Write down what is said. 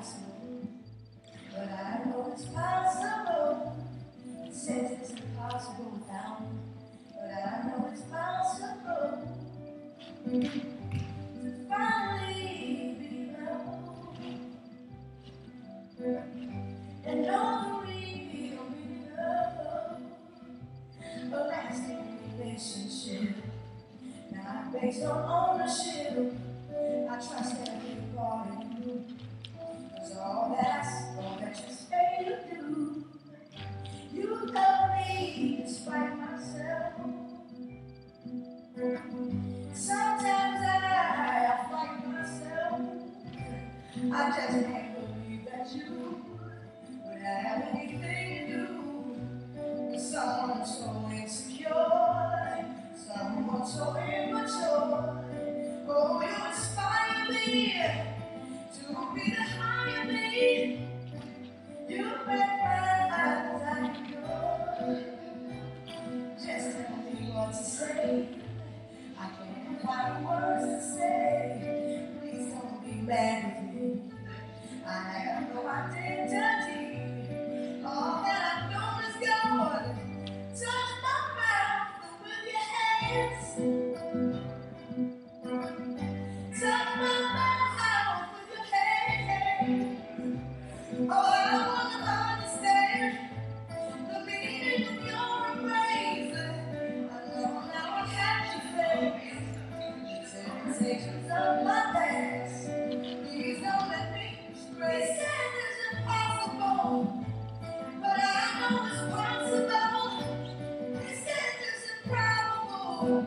but I know it's possible. He says it's impossible without but I know it's possible to finally be loved and a lasting relationship. Not based on ownership. I just can't believe that you would have anything to do with someone so insecure, someone so immature. Oh, you inspire me to be the higher me. You make my life yours. Just tell me what to say. I can't find words to say. 哦